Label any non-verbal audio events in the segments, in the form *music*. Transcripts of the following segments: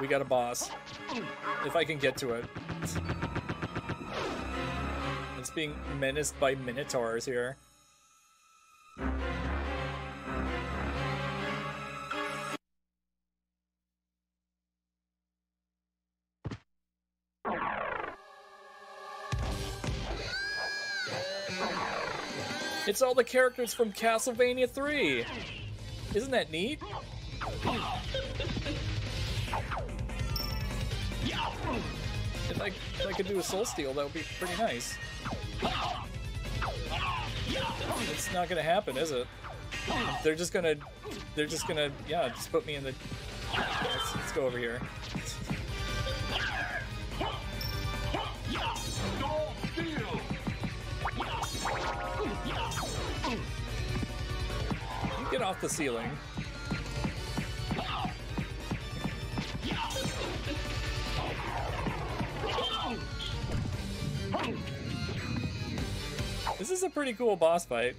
We got a boss. If I can get to it. It's being menaced by minotaurs here. It's all the characters from Castlevania 3! Isn't that neat? If I, if I could do a Soul Steal, that would be pretty nice. It's not gonna happen, is it? They're just gonna, they're just gonna, yeah, just put me in the. Let's, let's go over here. You get off the ceiling. Is a pretty cool boss fight.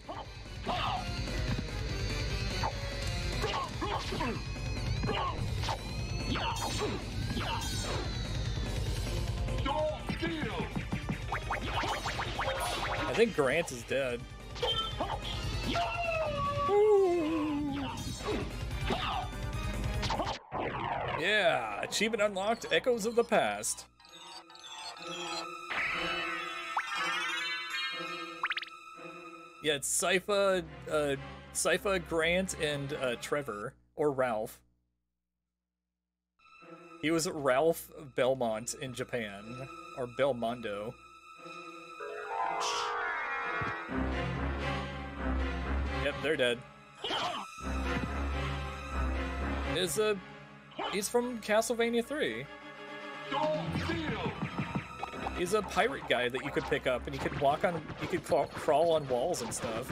I think Grant is dead. Yeah, achievement unlocked, Echoes of the Past. Yeah, it's Sypha, uh, Sypha, Grant, and uh, Trevor, or Ralph. He was Ralph Belmont in Japan, or Belmondo. Yep, they're dead. Is a, he's from Castlevania 3. He's a pirate guy that you could pick up, and you could walk on, you could crawl, crawl on walls and stuff.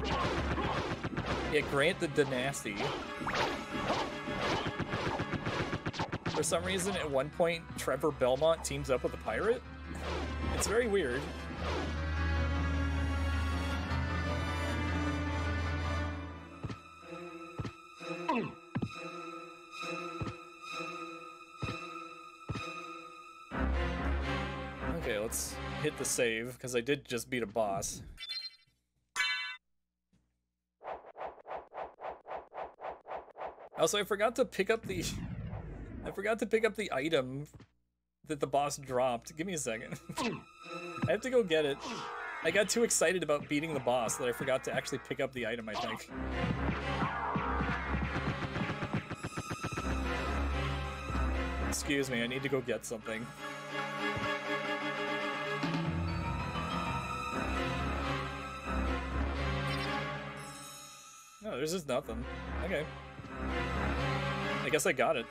Yeah, Grant DaNasty. For some reason, at one point, Trevor Belmont teams up with a pirate. It's very weird. Okay, let's hit the save, because I did just beat a boss. Also, I forgot to pick up the... I forgot to pick up the item that the boss dropped. Give me a second. *laughs* I have to go get it. I got too excited about beating the boss that I forgot to actually pick up the item, I think. Excuse me, I need to go get something. No, there's just nothing. Okay. I guess I got it.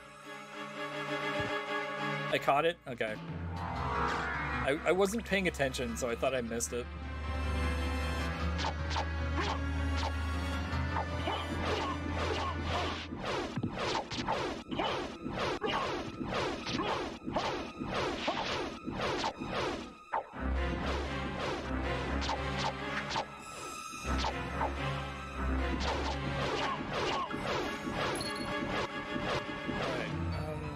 I caught it? Okay. I, I wasn't paying attention, so I thought I missed it.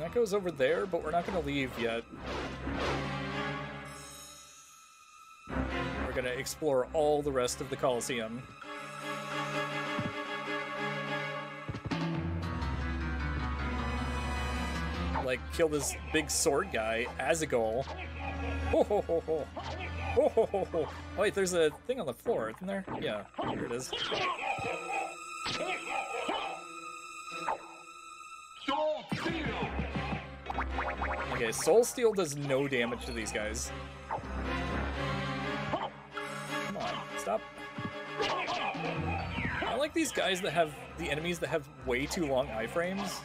That goes over there, but we're not gonna leave yet. We're gonna explore all the rest of the Colosseum. Like, kill this big sword guy as a goal. Ho ho ho ho. Ho ho ho ho. Oh, wait, there's a thing on the floor, isn't there? Yeah, here it is. Okay, Soul Steal does no damage to these guys. Come on, stop. I like these guys that have the enemies that have way too long iframes.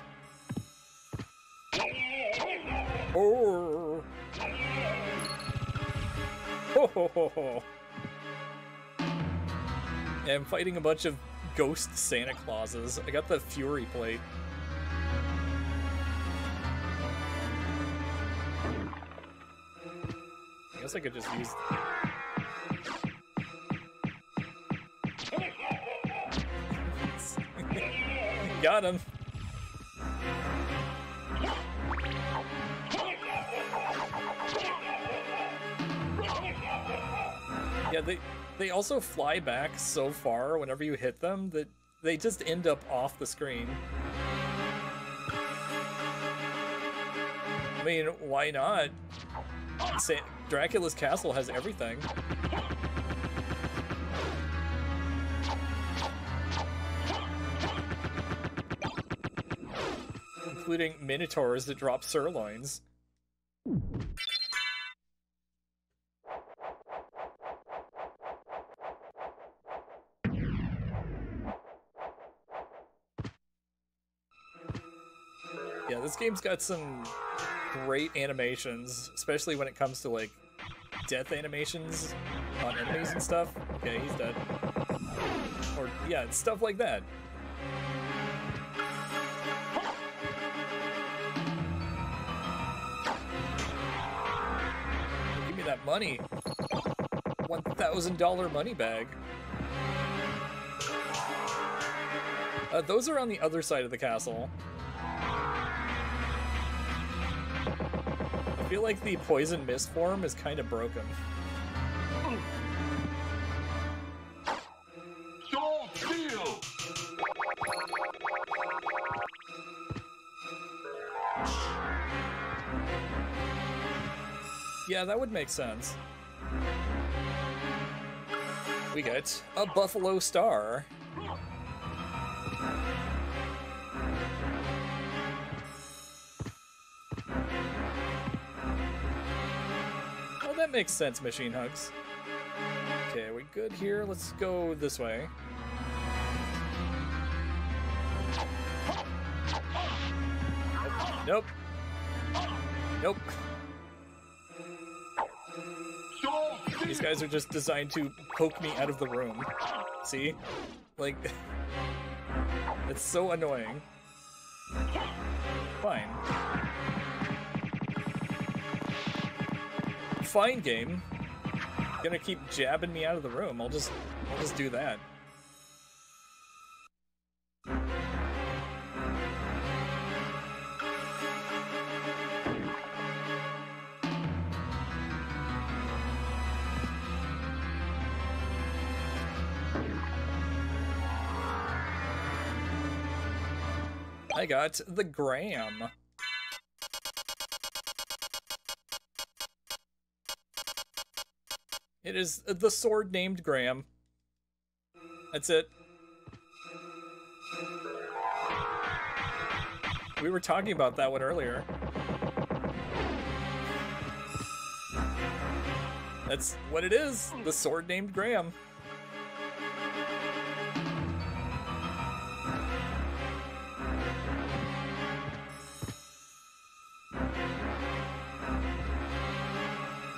Oh. Ho ho ho ho. I'm fighting a bunch of ghost Santa Clauses. I got the Fury plate. guess I could just use. *laughs* Got him. Yeah, they they also fly back so far whenever you hit them that they just end up off the screen. I mean, why not? Sa Dracula's castle has everything. Including minotaurs that drop sirloins. Yeah, this game's got some great animations, especially when it comes to like death animations on enemies and stuff. Okay, he's dead. Or yeah, stuff like that. Give me that money. $1,000 money bag. Uh, those are on the other side of the castle. Feel like the poison mist form is kind of broken. Yeah, that would make sense. We get a Buffalo Star. Makes sense, Machine Hugs. Okay, we good here? Let's go this way. Nope. Nope. These guys are just designed to poke me out of the room. See? Like, *laughs* it's so annoying. Fine. Fine game. Gonna keep jabbing me out of the room. I'll just, I'll just do that. I got the gram. It is the sword named Graham. That's it. We were talking about that one earlier. That's what it is. The sword named Graham.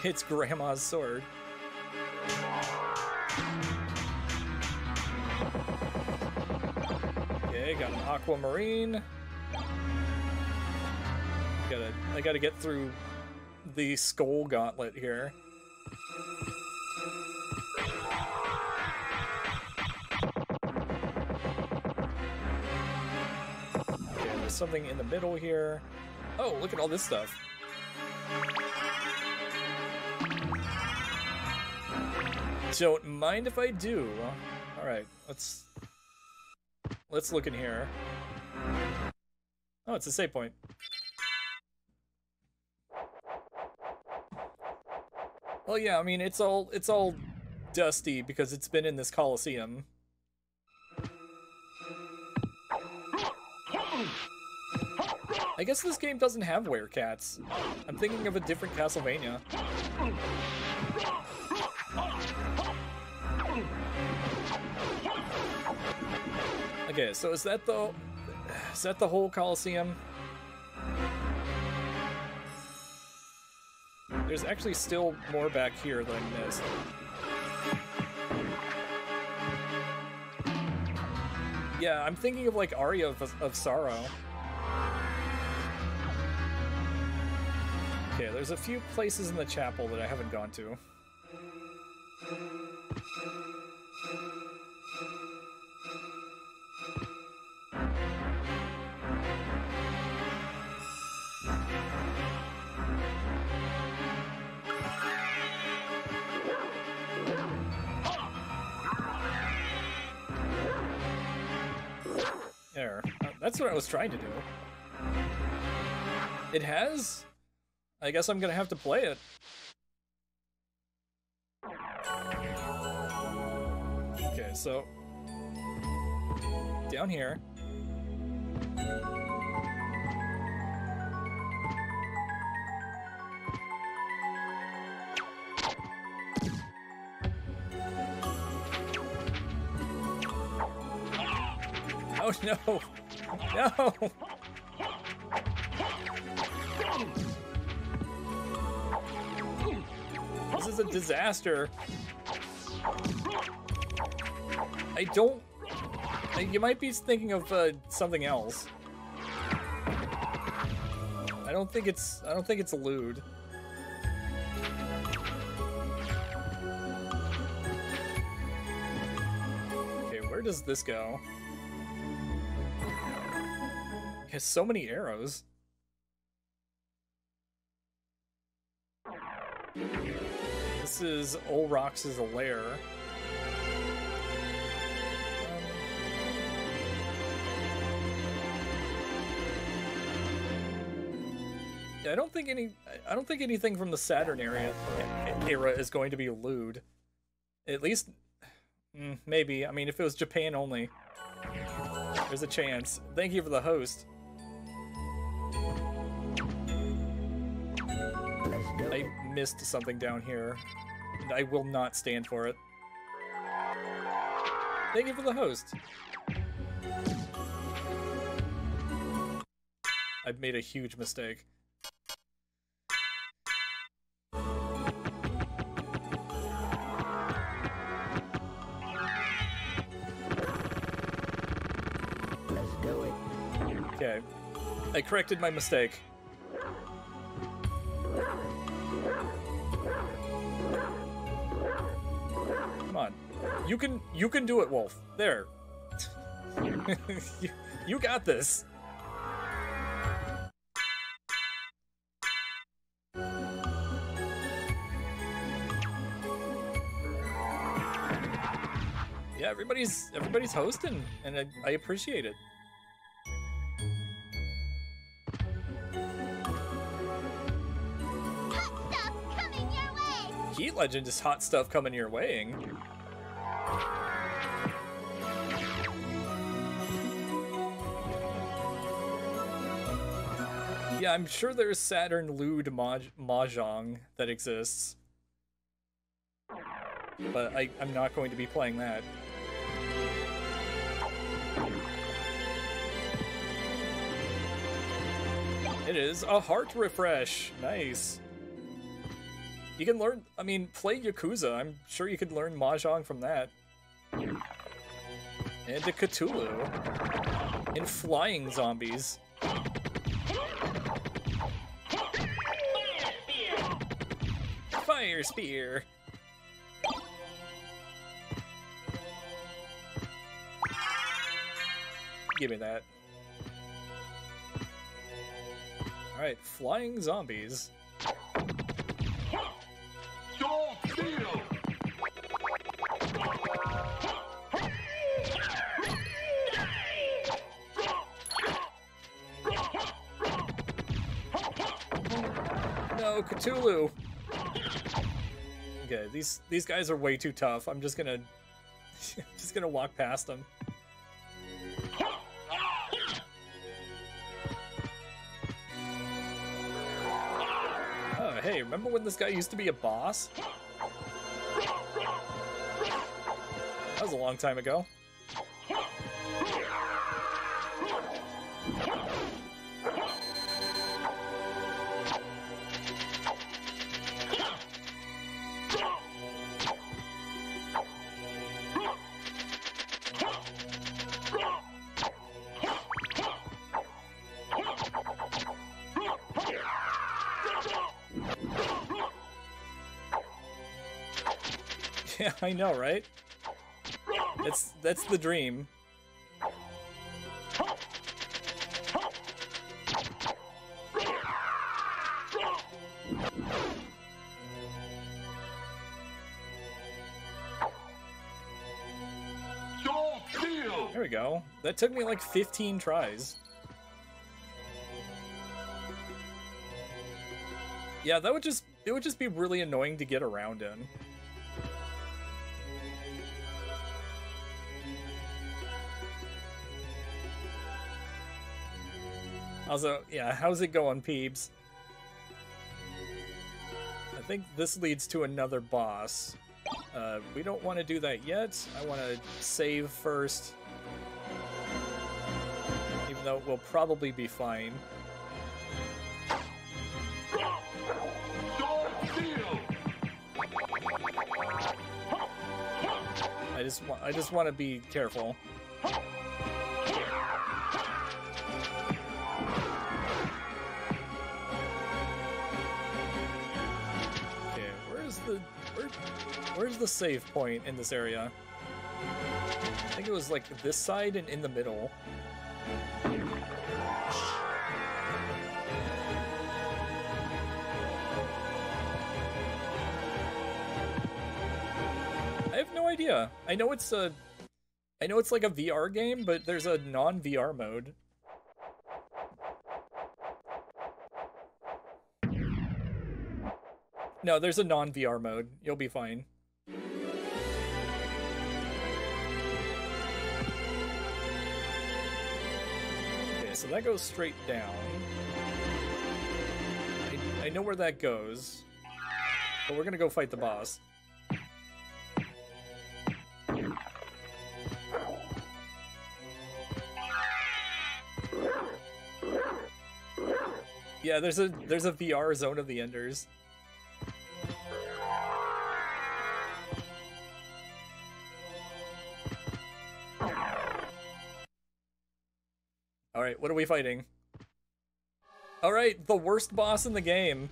It's Grandma's sword. Okay, got an aquamarine. Gotta, I gotta get through the skull gauntlet here. Okay, there's something in the middle here. Oh, look at all this stuff. Don't mind if I do. All right, let's let's look in here. Oh, it's a save point. Well, yeah, I mean it's all it's all dusty because it's been in this coliseum. I guess this game doesn't have werecats. I'm thinking of a different Castlevania. Okay, so is that the is that the whole Coliseum? There's actually still more back here than missed. Yeah, I'm thinking of like Aria of, of Sorrow. Okay, there's a few places in the chapel that I haven't gone to. What I was trying to do. It has? I guess I'm gonna have to play it. Okay, so down here. Oh no! No! This is a disaster. I don't. You might be thinking of uh, something else. I don't think it's. I don't think it's lewd. Okay, where does this go? Has so many arrows. This is Olrox's lair. I don't think any. I don't think anything from the Saturn area era is going to be lewd. At least, mm, maybe. I mean, if it was Japan only, there's a chance. Thank you for the host. I missed something down here, and I will not stand for it. Thank you for the host. I've made a huge mistake. Let's do it. Okay. I corrected my mistake. You can you can do it, Wolf. There. you, *laughs* you got this. Yeah, everybody's everybody's hosting, and I, I appreciate it. Stuff coming your way. Heat Legend is hot stuff coming your way. Yeah, I'm sure there's Saturn lewd mahjong that exists. But I, I'm not going to be playing that. It is a heart refresh. Nice. You can learn, I mean, play Yakuza. I'm sure you could learn Mahjong from that. And to Cthulhu. And flying zombies. Fire spear! Give me that. Alright, flying zombies. No, Cthulhu! Okay, these these guys are way too tough. I'm just gonna *laughs* just gonna walk past them. Oh, hey, remember when this guy used to be a boss? That was a long time ago. I know, right? That's that's the dream. There we go. That took me like 15 tries. Yeah, that would just it would just be really annoying to get around in. Also, yeah, how's it going, peeps? I think this leads to another boss. Uh, we don't want to do that yet. I want to save first. Even though we'll probably be fine. I just want I just want to be careful. The save point in this area? I think it was like this side and in the middle. I have no idea. I know it's a I know it's like a VR game, but there's a non-VR mode. No, there's a non-VR mode. You'll be fine. So that goes straight down. I, I know where that goes. But we're gonna go fight the boss. Yeah, there's a there's a VR zone of the Enders. All right, what are we fighting? All right, the worst boss in the game.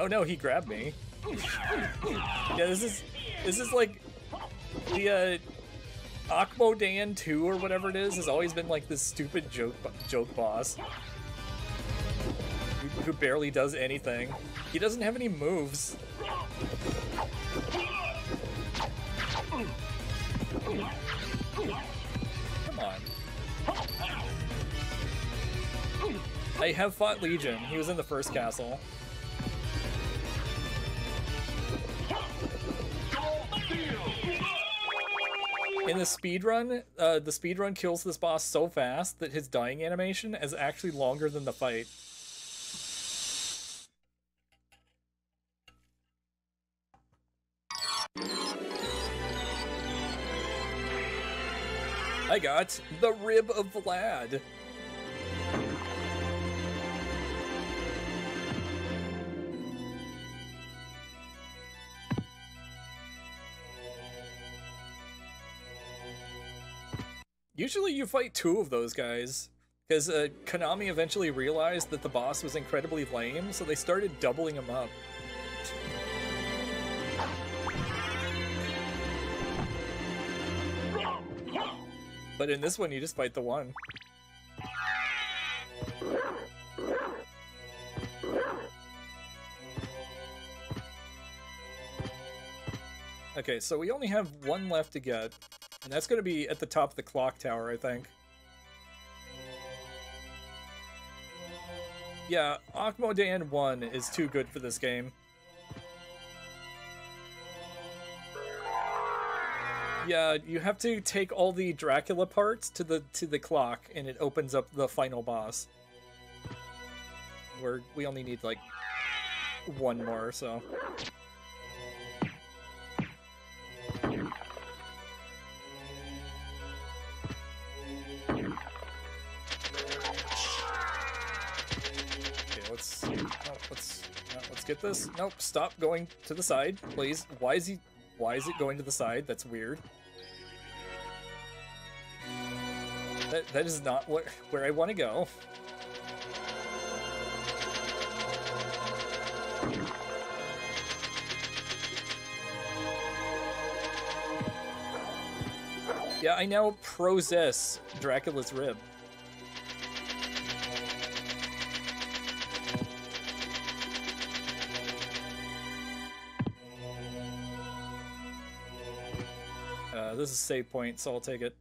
Oh no, he grabbed me. yeah, this is this is like the uh Akmodan 2 or whatever it is has always been like this stupid joke joke boss. Who barely does anything. He doesn't have any moves. Come on. I have fought Legion. He was in the first castle. In the speedrun, uh, the speedrun kills this boss so fast that his dying animation is actually longer than the fight. I got the rib of Vlad. Usually you fight two of those guys. Because uh, Konami eventually realized that the boss was incredibly lame, so they started doubling him up. But in this one, you just fight the one. Okay, so we only have one left to get, and that's going to be at the top of the clock tower, I think. Yeah, Akmodan 1 is too good for this game. Yeah, you have to take all the Dracula parts to the to the clock, and it opens up the final boss. Where we only need like one more, so. Okay, let's oh, let's uh, let's get this. Nope, stop going to the side, please. Why is he? Why is it going to the side? That's weird. That that is not what where I want to go. Yeah, I now possess Dracula's rib. This is save point, so I'll take it.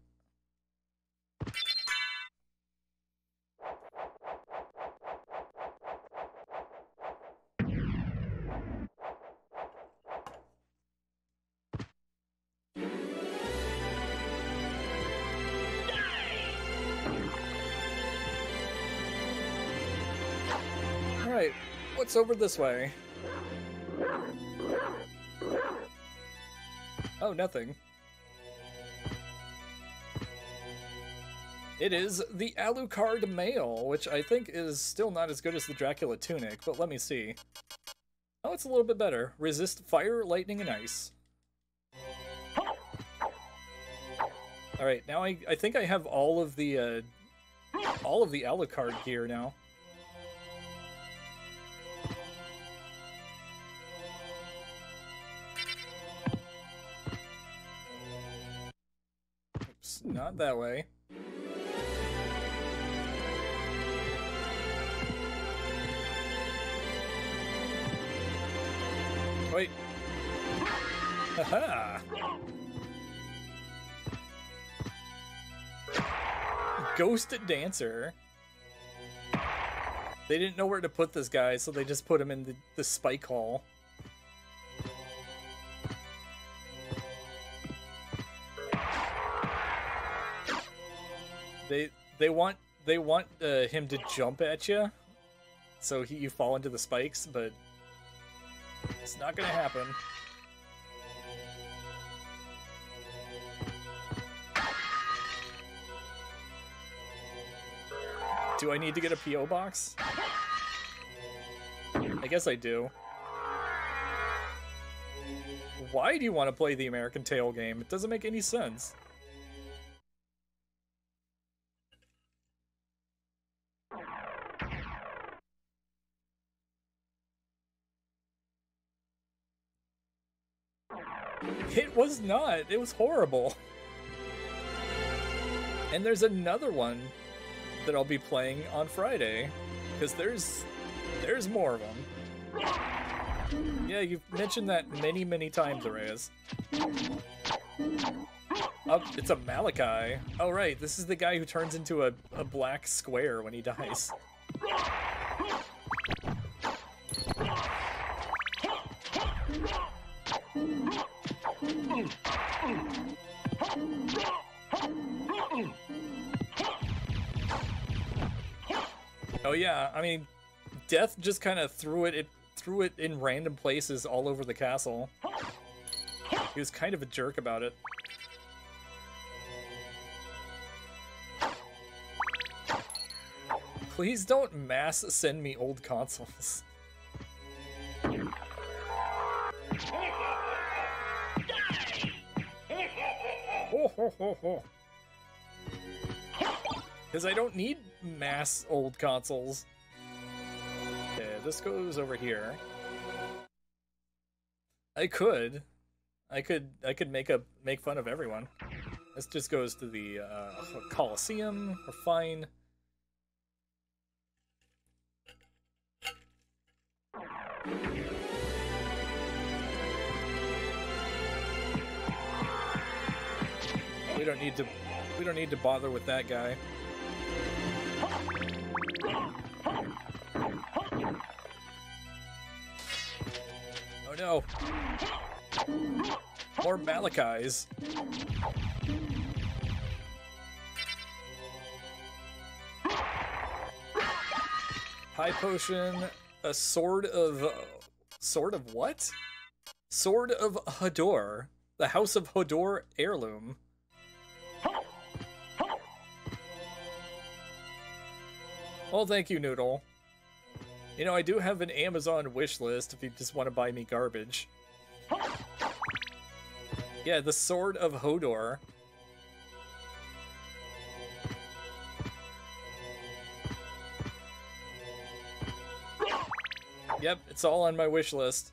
Alright, what's over this way? Oh, nothing. It is the Alucard Mail, which I think is still not as good as the Dracula Tunic, but let me see. Oh, it's a little bit better. Resist fire, lightning, and ice. Alright, now I, I think I have all of the, uh, all of the Alucard gear now. Oops, not that way. Ghost Dancer. They didn't know where to put this guy, so they just put him in the, the spike hall. They they want they want uh, him to jump at you, so he, you fall into the spikes, but it's not gonna happen. Do I need to get a PO box? I guess I do. Why do you want to play the American Tail game? It doesn't make any sense. It was not. It was horrible. And there's another one that I'll be playing on Friday because there's there's more of them. Yeah, you've mentioned that many, many times, Reyes. Oh, it's a Malachi. Oh, right. This is the guy who turns into a, a black square when he dies. Oh yeah, I mean, Death just kind of threw it, it threw it in random places all over the castle. He was kind of a jerk about it. Please don't mass send me old consoles. Because I don't need mass old consoles. Okay, this goes over here. I could. I could I could make a make fun of everyone. This just goes to the uh, Coliseum. We're fine. We don't need to we don't need to bother with that guy. No. More Malachis. High potion, a sword of sword of what? Sword of Hodor, the House of Hodor heirloom. Well, thank you, Noodle. You know, I do have an Amazon wish list if you just want to buy me garbage. Yeah, the Sword of Hodor. Yep, it's all on my wish list.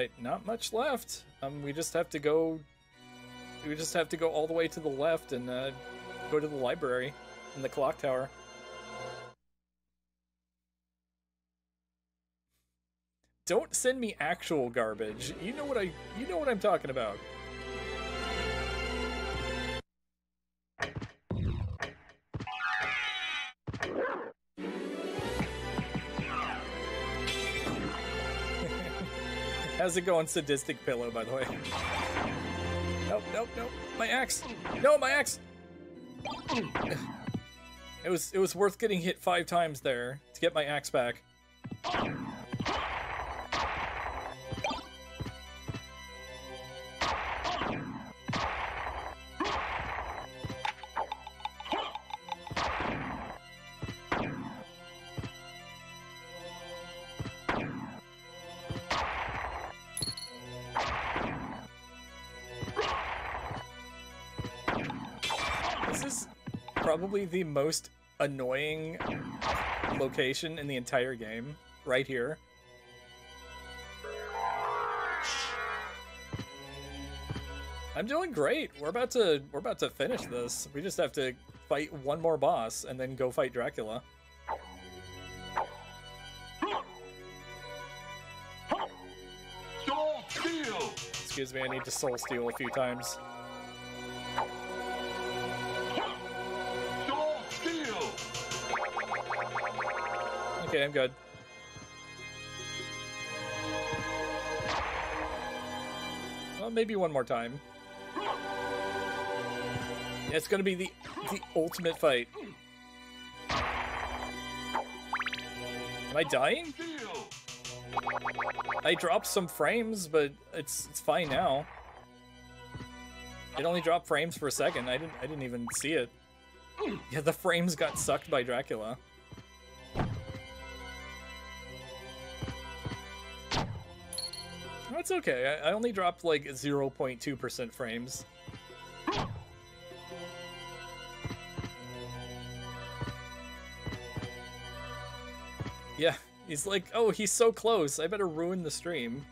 Alright, not much left. Um, we just have to go... We just have to go all the way to the left and uh, go to the library. in the clock tower. Don't send me actual garbage. You know what I you know what I'm talking about. How's it going, sadistic pillow, by the way? Nope, nope, nope. My axe. No, my axe. It was it was worth getting hit five times there to get my axe back. Probably the most annoying location in the entire game, right here. I'm doing great. We're about to we're about to finish this. We just have to fight one more boss and then go fight Dracula. Excuse me, I need to soul steal a few times. Okay, I'm good. Well, maybe one more time. It's gonna be the the ultimate fight. Am I dying? I dropped some frames, but it's it's fine now. It only dropped frames for a second. I didn't I didn't even see it. Yeah, the frames got sucked by Dracula. That's okay. I, I only dropped like 0.2% frames. Yeah, he's like, oh, he's so close. I better ruin the stream.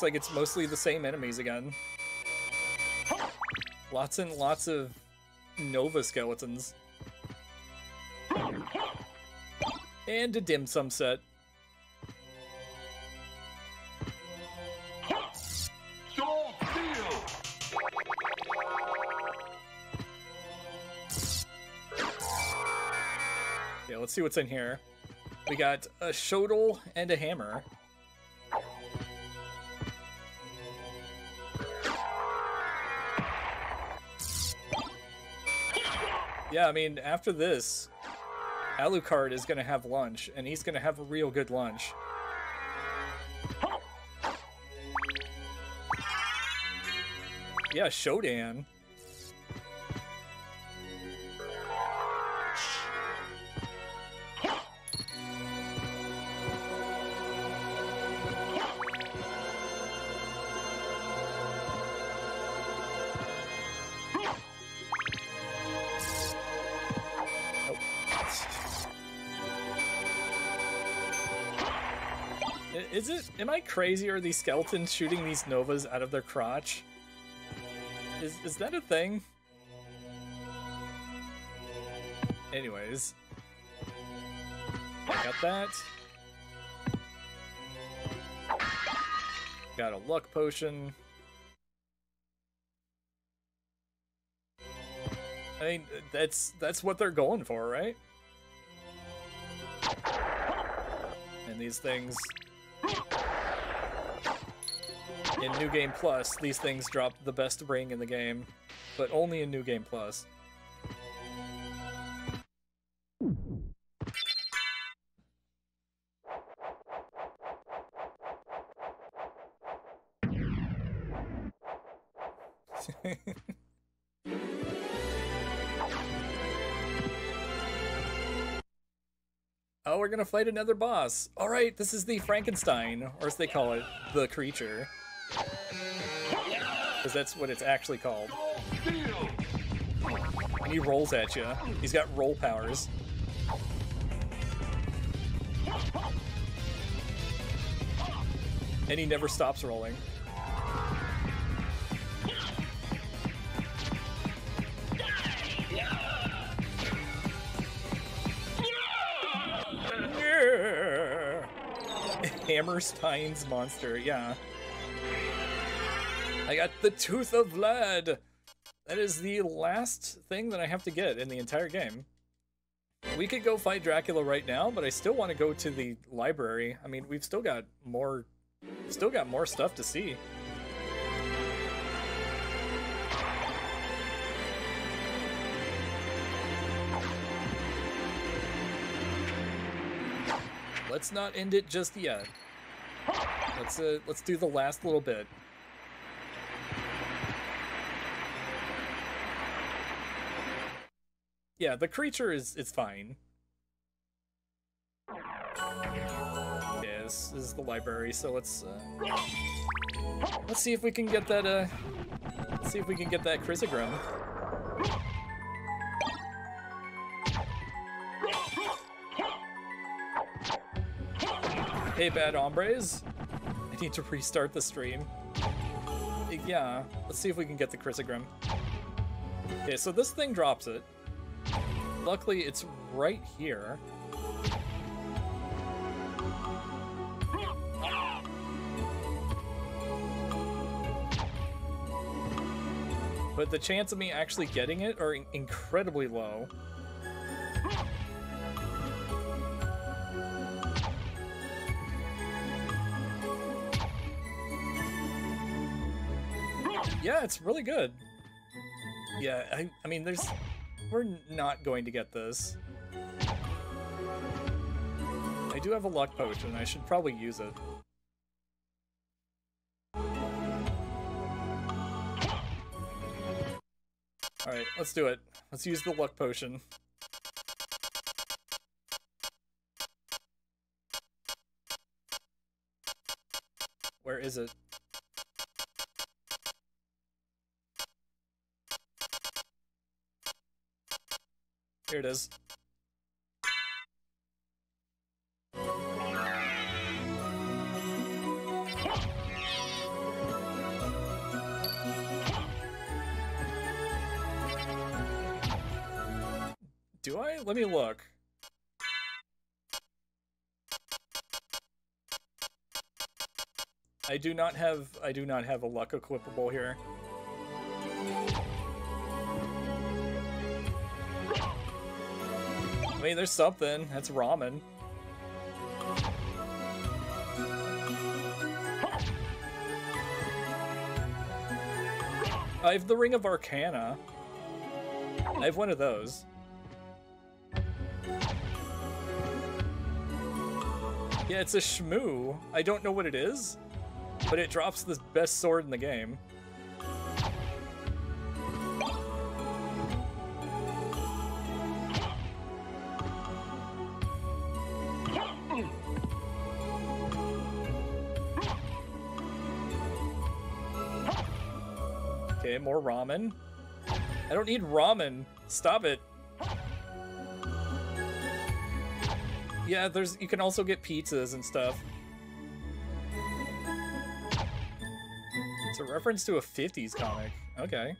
Looks like it's mostly the same enemies again. Lots and lots of Nova skeletons. And a dim sum set. Yeah, let's see what's in here. We got a Shotel and a hammer. Yeah, I mean, after this, Alucard is gonna have lunch, and he's gonna have a real good lunch. Yeah, Shodan. Is it? Am I crazy? Or are these skeletons shooting these novas out of their crotch? Is is that a thing? Anyways, got that. Got a luck potion. I mean, that's that's what they're going for, right? And these things in New Game Plus, these things drop the best ring in the game, but only in New Game Plus. *laughs* Oh, we're gonna fight another boss. All right, this is the Frankenstein, or as they call it, the creature. Because that's what it's actually called. And he rolls at you. He's got roll powers. And he never stops rolling. *laughs* Hammerstein's monster, yeah. I got the Tooth of Vlad. That is the last thing that I have to get in the entire game. We could go fight Dracula right now, but I still want to go to the library. I mean, we've still got more still got more stuff to see. Let's not end it just yet. Let's uh, let's do the last little bit. Yeah, the creature is is fine. Yeah, this is the library, so let's uh, let's see if we can get that uh let's see if we can get that Crissaegrim. Hey bad hombres. I need to restart the stream. Yeah, let's see if we can get the Crissaegrim. Okay, so this thing drops it. Luckily, it's right here. But the chance of me actually getting it are in- incredibly low. Yeah, it's really good. Yeah, I, I mean, there's... We're not going to get this. I do have a luck potion. I should probably use it. Alright, let's do it. Let's use the luck potion. Where is it? Here it is. Do I? Let me look. I do not have I do not have a luck equipable here. I mean, there's something. That's ramen. I have the Ring of Arcana. I have one of those. Yeah, it's a shmoo. I don't know what it is, but it drops the best sword in the game. More ramen. I don't need ramen. Stop it. Yeah, there's you can also get pizzas and stuff. It's a reference to a 50s comic. Okay.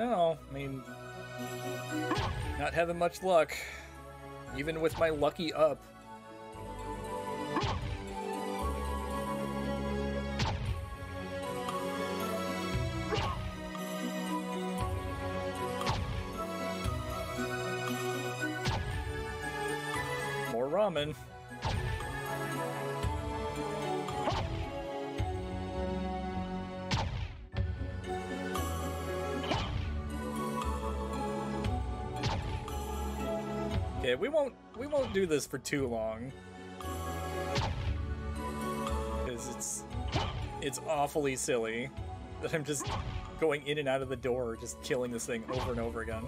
Know. I mean, not having much luck, even with my lucky up. More ramen. Do this for too long. Because it's it's awfully silly that I'm just going in and out of the door, just killing this thing over and over again.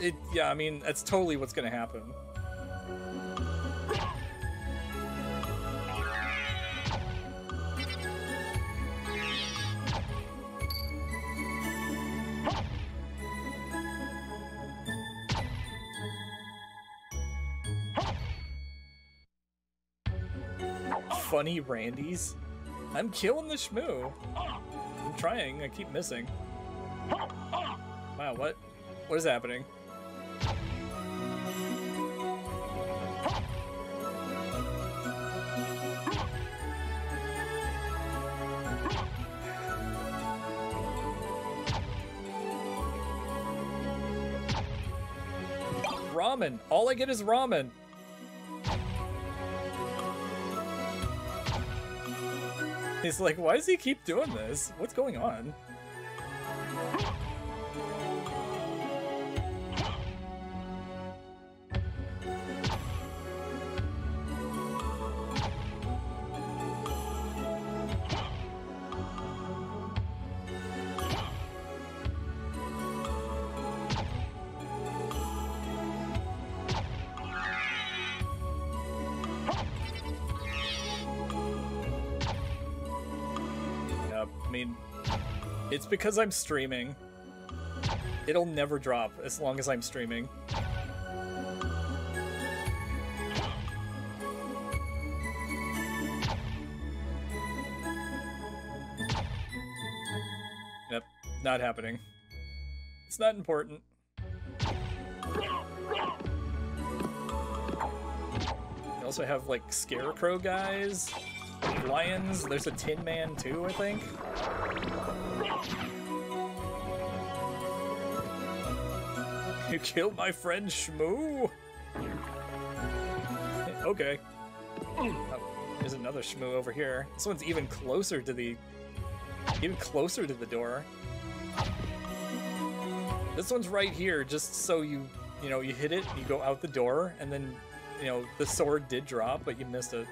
It yeah, I mean that's totally what's gonna happen. Funny Randy's. I'm killing the shmoo. I'm trying. I keep missing. Wow, what? What is happening? Ramen. All I get is ramen. *laughs* He's like, why does he keep doing this? What's going on? Because I'm streaming. It'll never drop as long as I'm streaming. Yep, not happening. It's not important. We also have like scarecrow guys, lions. There's a Tin Man too, I think. *laughs* You killed my friend Shmoo. Okay. Oh, there's another Shmoo over here. This one's even closer to the, even closer to the door. This one's right here, just so you, you know, you hit it, you go out the door, and then, you know, the sword did drop, but you missed it.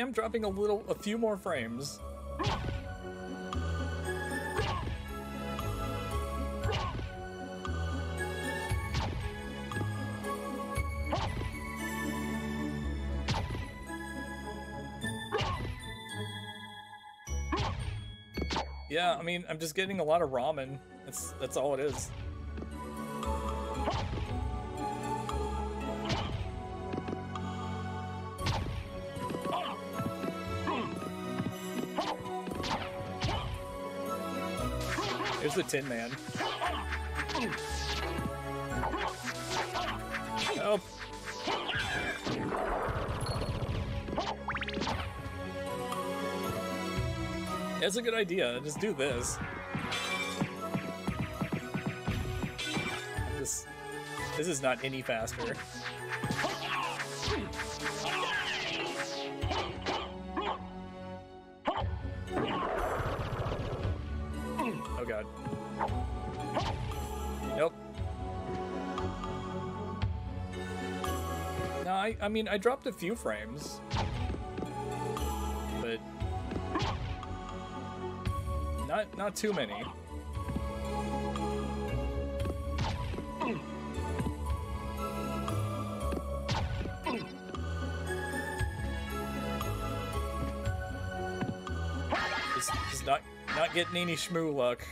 Am dropping a little a few more frames. Yeah, I mean, I'm just getting a lot of ramen. That's that's all it is. Here's the Tin Man. Help! That's a good idea. Just do this. This this is not any faster. I mean I dropped a few frames. But not not too many. Just, just not not getting any shmoo luck.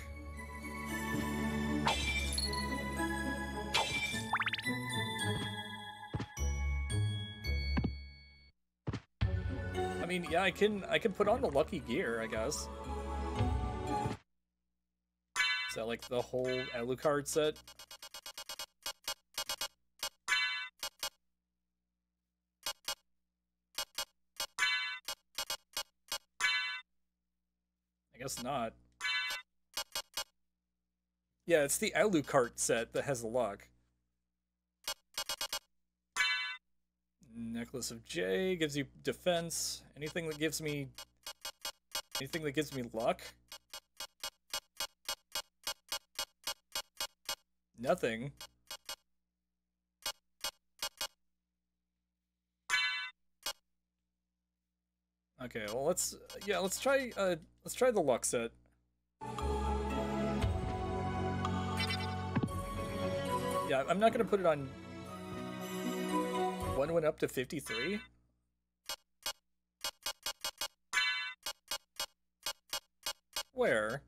I mean, yeah, I can I can put on the lucky gear, I guess. Is that like the whole Alucard set? I guess not. Yeah, it's the Alucard set that has the luck. Necklace of J gives you defense. Anything that gives me... Anything that gives me luck? Nothing. Okay, well let's yeah, let's try uh let's try the luck set. Yeah, I'm not gonna put it on one went up to 53. Where?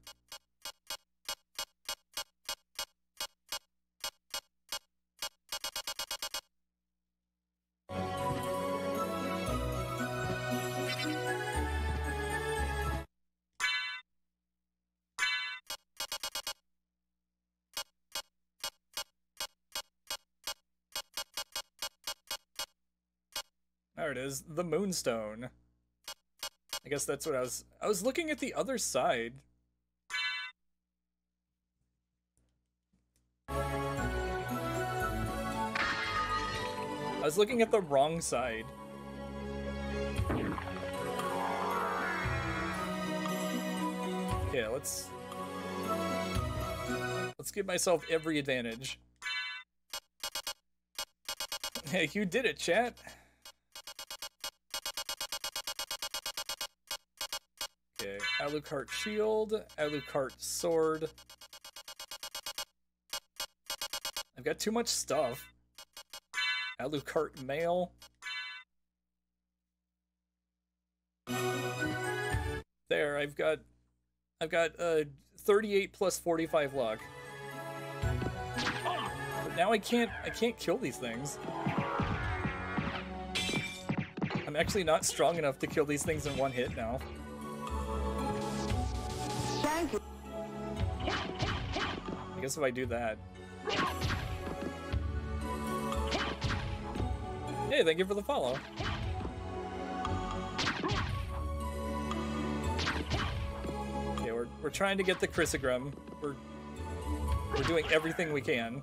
There it is, the Moonstone. I guess that's what I was. I was looking at the other side. I was looking at the wrong side. Okay, let's let's give myself every advantage. Hey, *laughs* you did it, chat. Alucard shield, Alucard sword. I've got too much stuff. Alucard mail. There, I've got I've got uh 38 plus 45 luck. But now I can't I can't kill these things. I'm actually not strong enough to kill these things in one hit now. Thank you. I guess if I do that. Hey, thank you for the follow. Okay, we're we're trying to get the Crissaegrim. We're we're doing everything we can.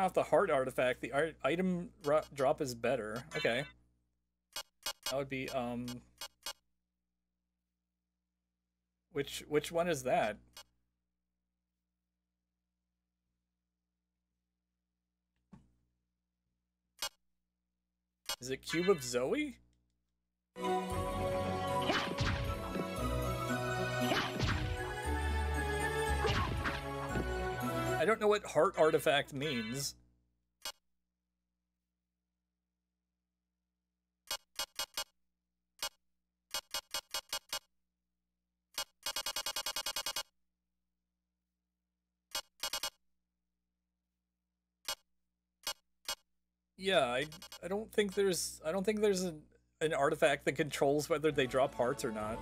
Off the heart artifact, the art item drop is better. Okay. That would be, um... Which, which one is that? Is it Cube of Zoe? Don't know what heart artifact means. Yeah, I I don't think there's I don't think there's an, an artifact that controls whether they drop hearts or not.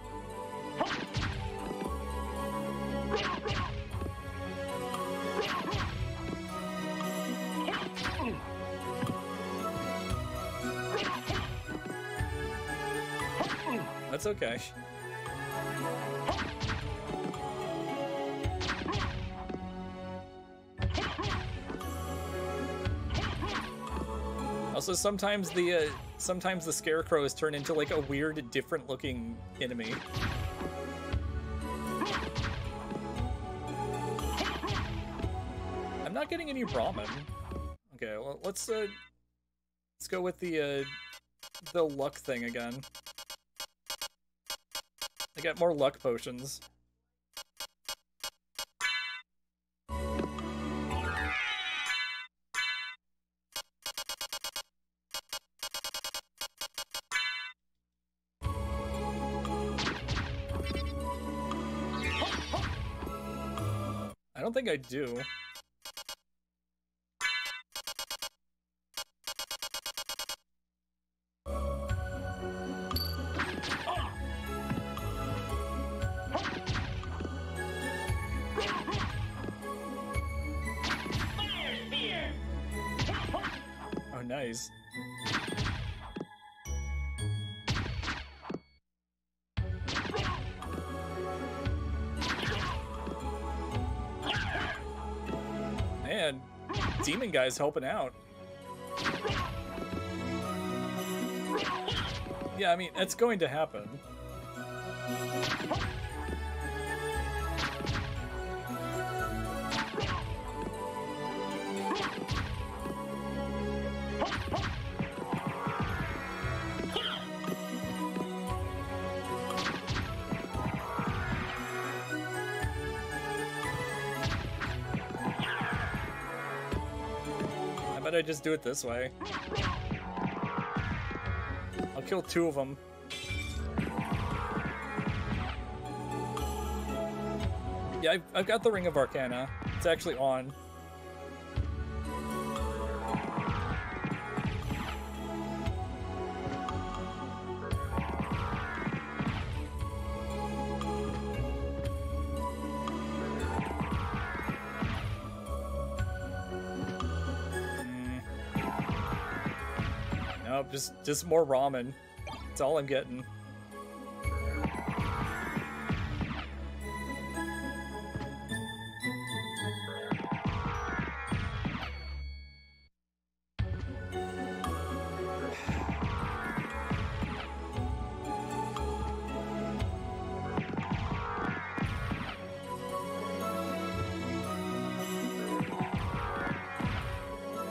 That's okay. Also, sometimes the uh, sometimes the scarecrows turn into like a weird, different-looking enemy. I'm not getting any ramen. Okay, well, let's uh, let's go with the uh, the luck thing again. I got more luck potions. I don't think I do. Guy's helping out. Yeah, I mean, it's going to happen. Just do it this way? I'll kill two of them. Yeah, I've, I've got the Ring of Arcana. It's actually on. Just more ramen. That's all I'm getting.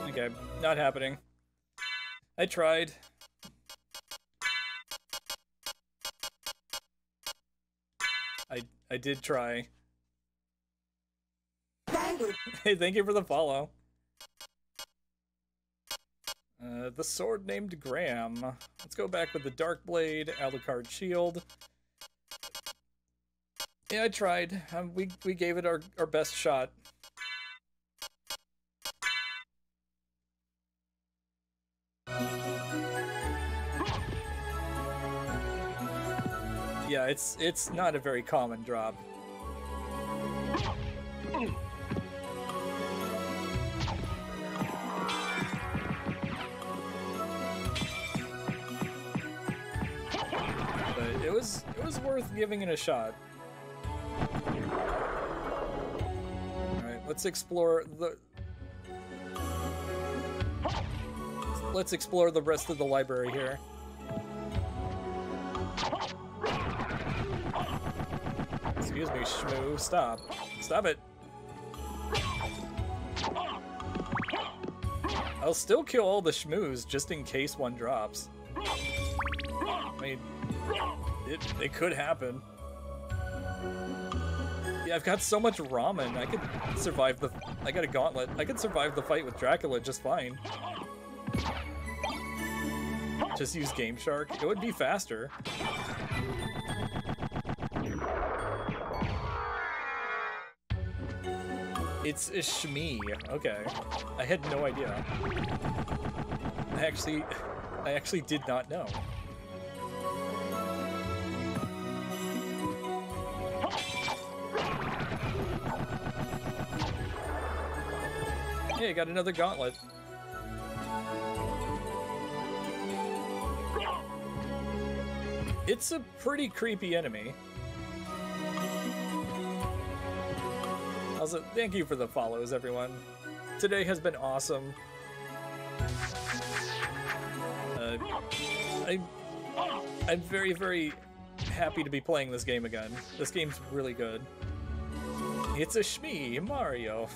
Okay, not happening. I tried. Did try. *laughs* hey, thank you for the follow. Uh, the sword named Graham. Let's go back with the Dark Blade, Alucard Shield. Yeah, I tried. Um, we we gave it our, our best shot. Yeah, it's it's not a very common drop. But it was it was worth giving it a shot. Alright, let's explore the Let's explore the rest of the library here. Excuse me, Shmoo. Stop. Stop it. I'll still kill all the Shmoos just in case one drops. I mean, it, it could happen. Yeah, I've got so much ramen. I could survive the... I got a gauntlet. I could survive the fight with Dracula just fine. Just use Game Shark. It would be faster. It's a Shmi. Okay. I had no idea. I actually... I actually did not know. Hey, I got another gauntlet. It's a pretty creepy enemy. Also, thank you for the follows, everyone. Today has been awesome. Uh, I, I'm very, very happy to be playing this game again. This game's really good. It's a Shmi, Mario.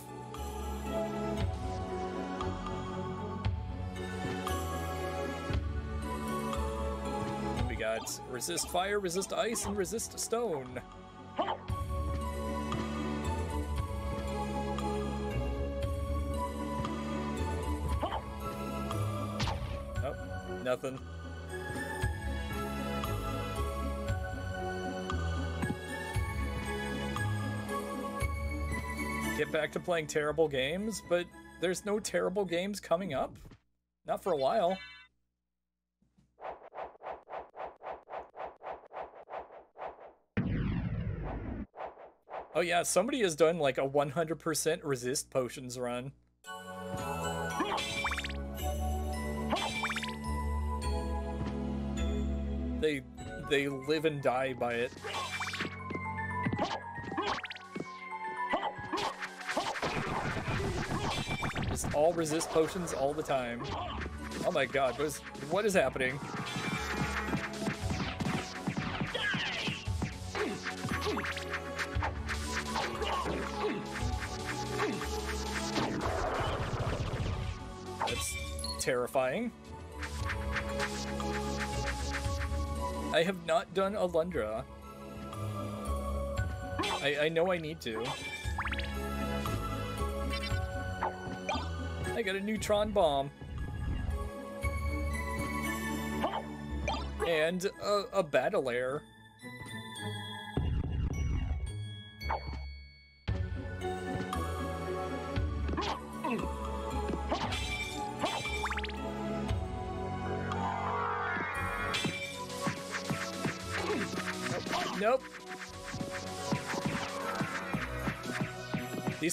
We got resist fire, resist ice, and resist stone. Nothing. get back to playing terrible games, but there's no terrible games coming up. Not for a while. Oh yeah, somebody has done like a 100% resist potions run. They live and die by it. Just all resist potions all the time. Oh my god, what is, what is happening? That's terrifying. I have not done Alundra. I, I know I need to. I got a neutron bomb. And a, a battle air.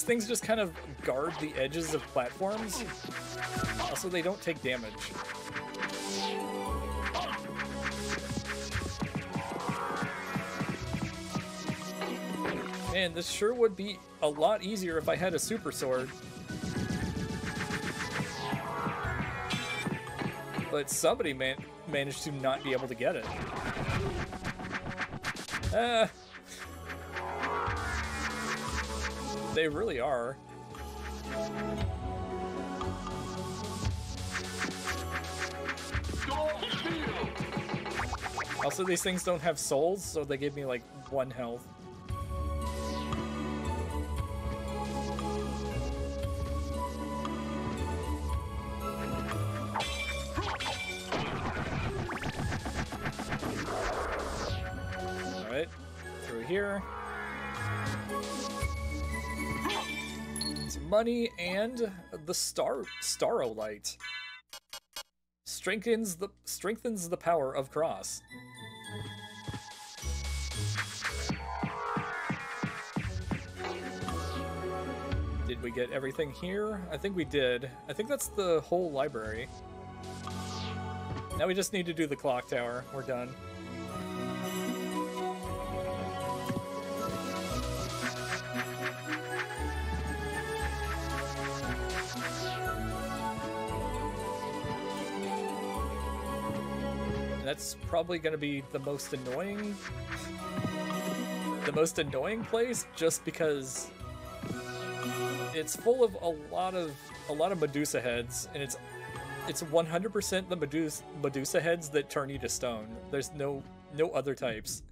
Things just kind of guard the edges of platforms. Also, they don't take damage. Man, this sure would be a lot easier if I had a super sword. But somebody man managed to not be able to get it. Uh, they really are. Also, these things don't have souls, so they give me like one health. Money and the star staurolite. Strengthens the strengthens the power of cross. Did we get everything here? I think we did. I think that's the whole library. Now we just need to do the clock tower. We're done. That's probably going to be the most annoying the most annoying place just because it's full of a lot of a lot of Medusa heads and it's it's 100% the Medusa Medusa heads that turn you to stone. There's no no other types.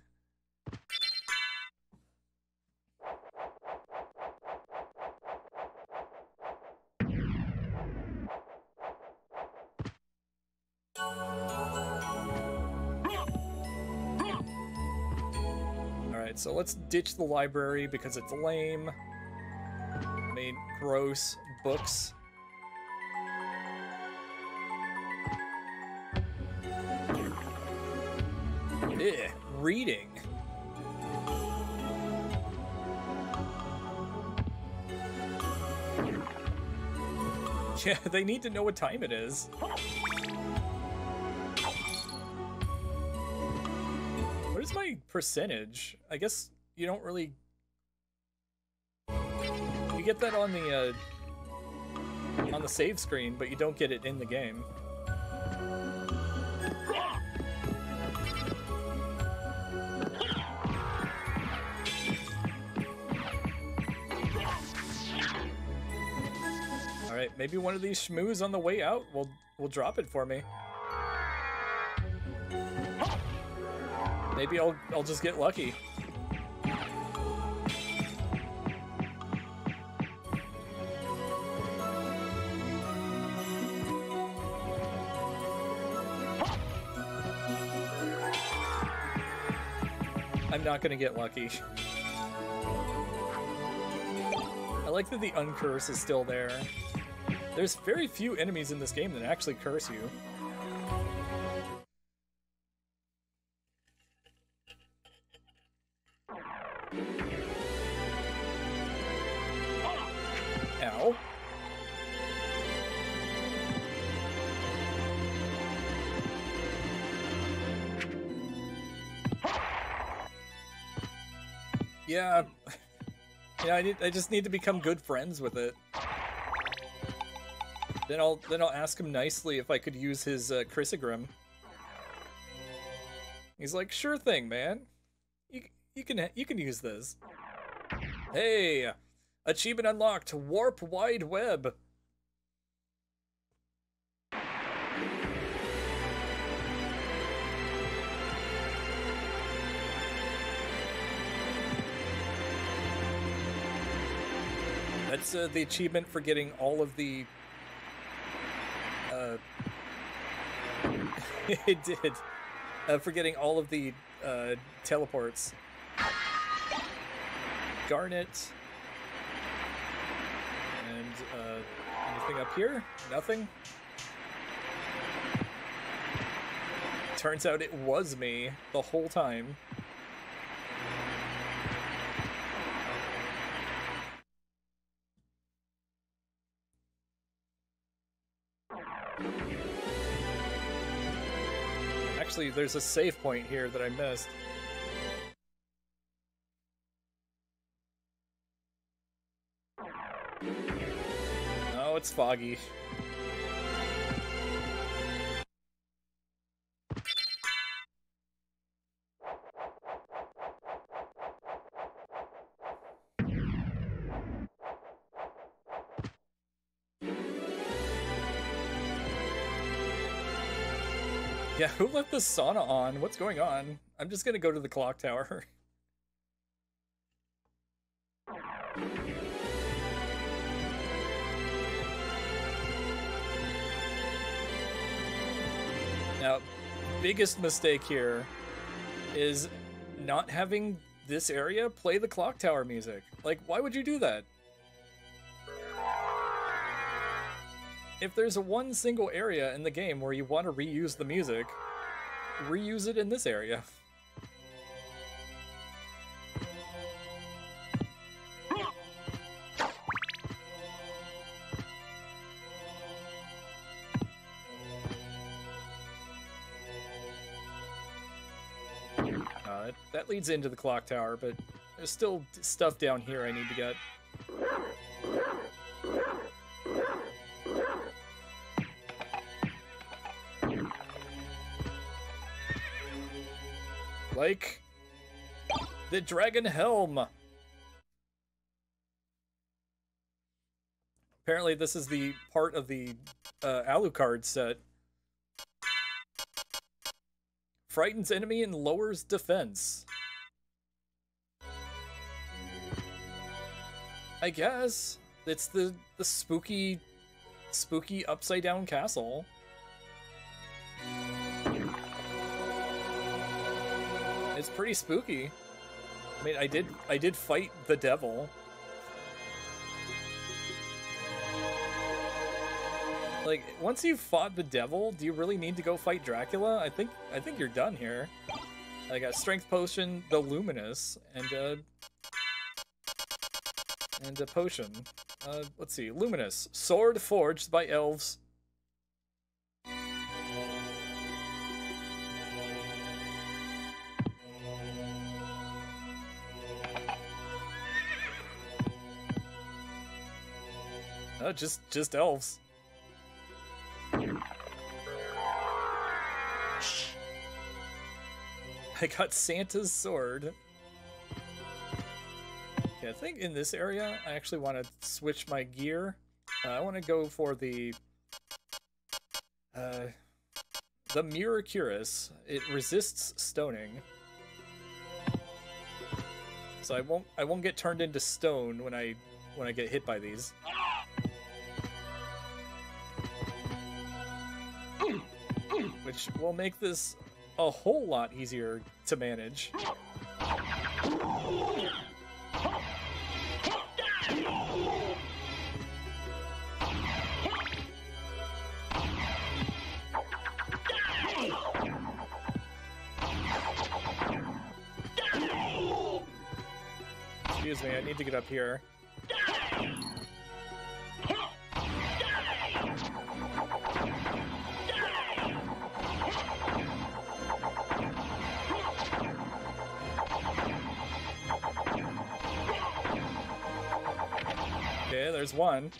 Let's ditch the library because it's lame. I mean, gross books. Eh, reading. *laughs* Yeah, they need to know what time it is. Percentage? I guess you don't really... You get that on the, uh, on the save screen, but you don't get it in the game. Alright, maybe one of these schmoos on the way out will will drop it for me. Maybe I'll I'll just get lucky. I'm not gonna get lucky. I like that the uncurse is still there. There's very few enemies in this game that actually curse you. Yeah. *laughs* Yeah, I need I just need to become good friends with it. Then I'll then I'll ask him nicely if I could use his uh, Crissaegrim. He's like, "Sure thing, man. You you can you can use this." Hey, achievement unlocked. Warp wide web. That's uh, the achievement for getting all of the. Uh, *laughs* it did. Uh, for getting all of the uh, teleports. Garnet. And uh, anything up here? Nothing. Turns out it was me the whole time. There's a save point here that I missed. Oh, it's foggy. The sauna on? What's going on? I'm just gonna go to the clock tower. *laughs* Now, biggest mistake here is not having this area play the clock tower music. Like, why would you do that? If there's one single area in the game where you want to reuse the music, reuse it in this area. Uh, that, that leads into the clock tower, but there's still stuff down here I need to get. Like the dragon helm. Apparently, this is the part of the uh, Alucard set. Frightens enemy and lowers defense. I guess it's the the spooky, spooky upside down castle. Pretty spooky. I mean, I did I did fight the devil. Like, once you've fought the devil, do you really need to go fight Dracula? I think I think you're done here. I got strength potion, the Luminus, and uh and a potion. Uh let's see, Luminus. Sword forged by elves. Just just elves. I got Santa's sword. Okay, I think in this area, I actually want to switch my gear. Uh, I want to go for the uh, the Cuirass. It resists stoning, so I won't I won't get turned into stone when I when I get hit by these. which will make this a whole lot easier to manage. Excuse me, I need to get up here. There's one.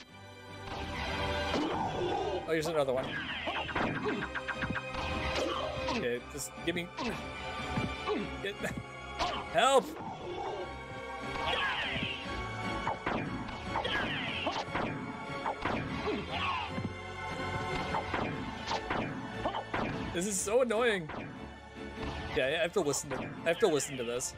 Oh, here's another one. Okay, just give me. Get... *laughs* Help! This is so annoying. Yeah, I have to listen to. I have to listen to this.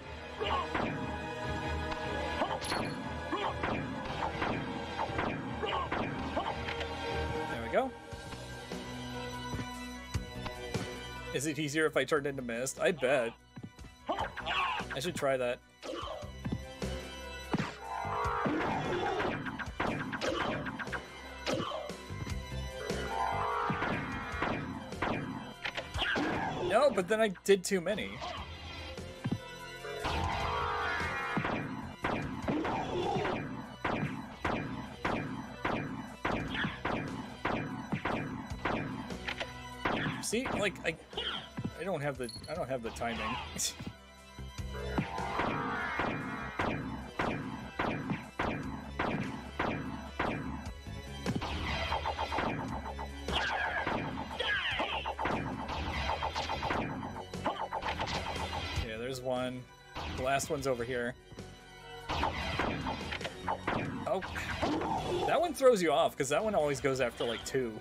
Is it easier if I turned into mist? I bet. I should try that. No, but then I did too many. See, like I, don't have the, I don't have the timing. yeah, there's one. The last one's over here. Oh, that one throws you off because that one always goes after like two.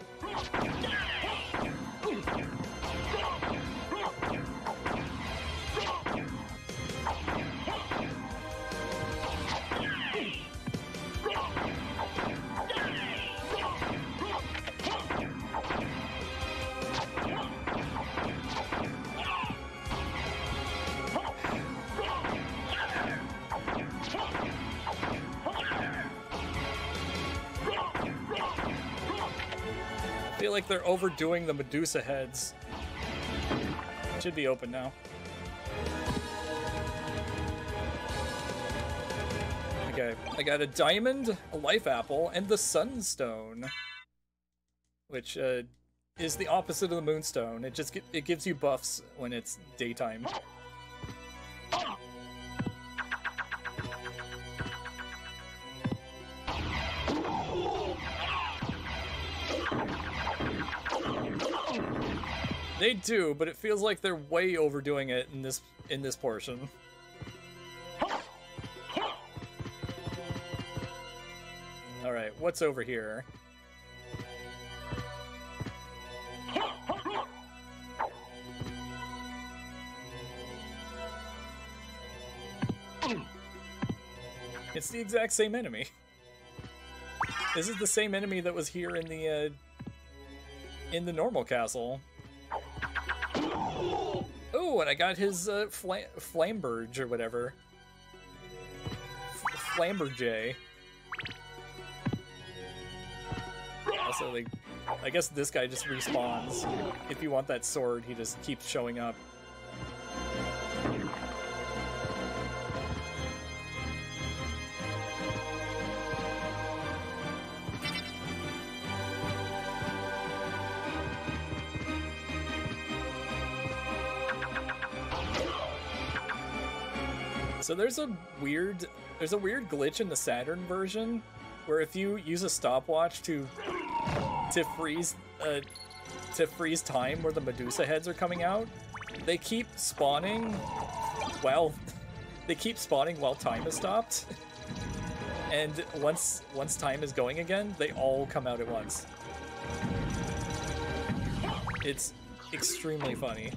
They're overdoing the Medusa heads. Should be open now. Okay, I got a diamond, a life apple, and the sunstone, which uh, is the opposite of the moonstone. It just it gives you buffs when it's daytime. Do, but it feels like they're way overdoing it in this in this portion. All right, what's over here? It's the exact same enemy. This is the same enemy that was here in the uh, in the normal castle. Oh, and I got his uh, fla Flamberge or whatever. F Flamberjay. Like, I guess this guy just respawns. If you want that sword, he just keeps showing up. So there's a weird there's a weird glitch in the Saturn version where if you use a stopwatch to to freeze uh, to freeze time where the Medusa heads are coming out, they keep spawning while *laughs* they keep spawning while time is stopped. And once once time is going again, they all come out at once. It's extremely funny.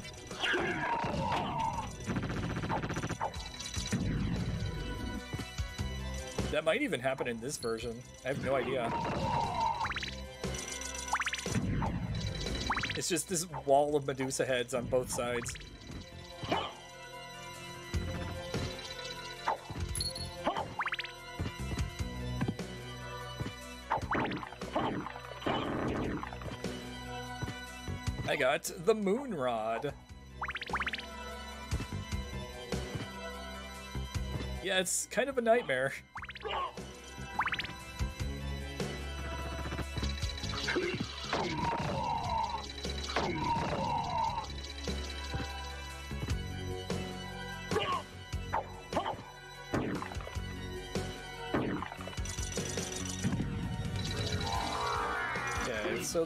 That might even happen in this version. I have no idea. It's just this wall of Medusa heads on both sides. I got the Moon Rod. Yeah, it's kind of a nightmare.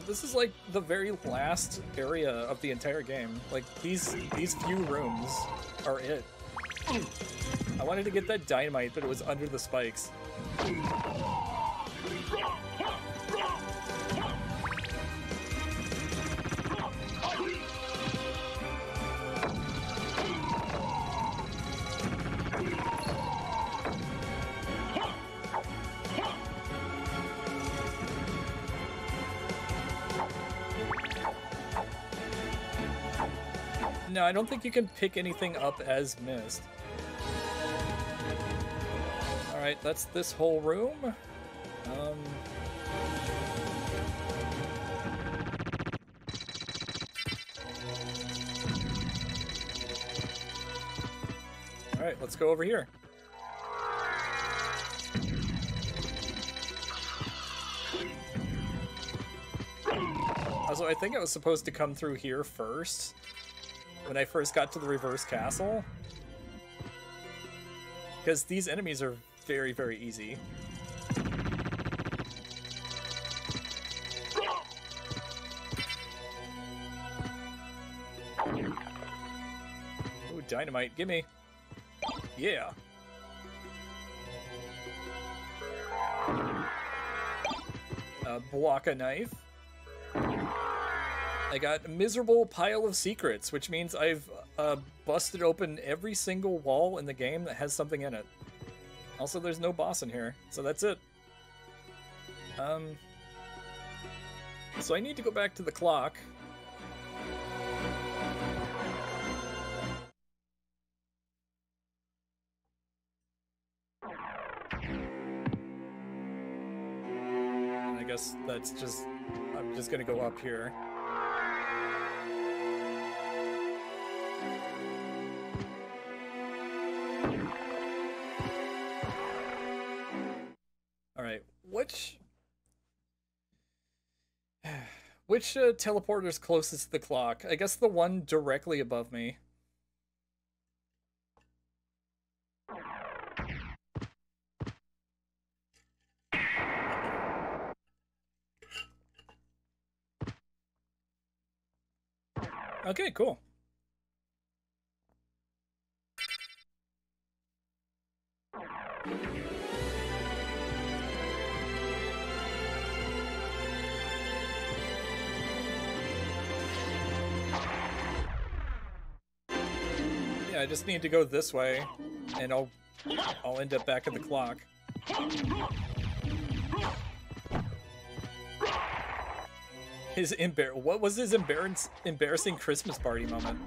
So this is like the very last area of the entire game. Like these these few rooms are it. I wanted to get that dynamite, but it was under the spikes. No, I don't think you can pick anything up as mist. Alright, that's this whole room. Um... Alright, let's go over here. Also, I think I was supposed to come through here first when I first got to the reverse castle. Because these enemies are very, very easy. Ooh, dynamite, gimme. Yeah. Block a knife. I got a miserable pile of secrets, which means I've uh, busted open every single wall in the game that has something in it. Also, there's no boss in here, so that's it. Um, so I need to go back to the clock. I guess that's just, I'm just gonna go up here. Which uh, teleporter's closest to the clock? I guess the one directly above me. Okay, cool. I just need to go this way, and I'll I'll end up back at the clock. His embar what was his embarrass embarrassing Christmas party moment?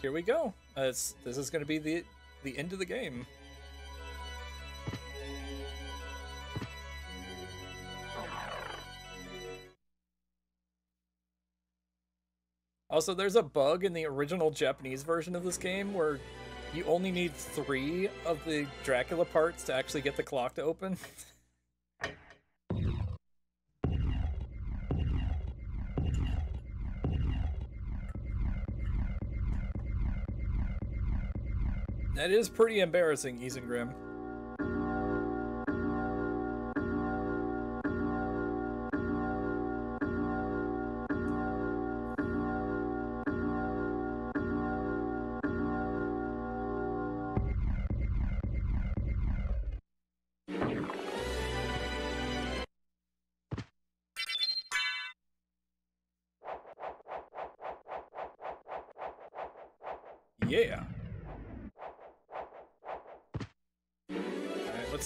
Here we go. Uh, this is going to be the the end of the game. Also, there's a bug in the original Japanese version of this game where you only need three of the Dracula parts to actually get the clock to open. *laughs* that is pretty embarrassing, Isengrim.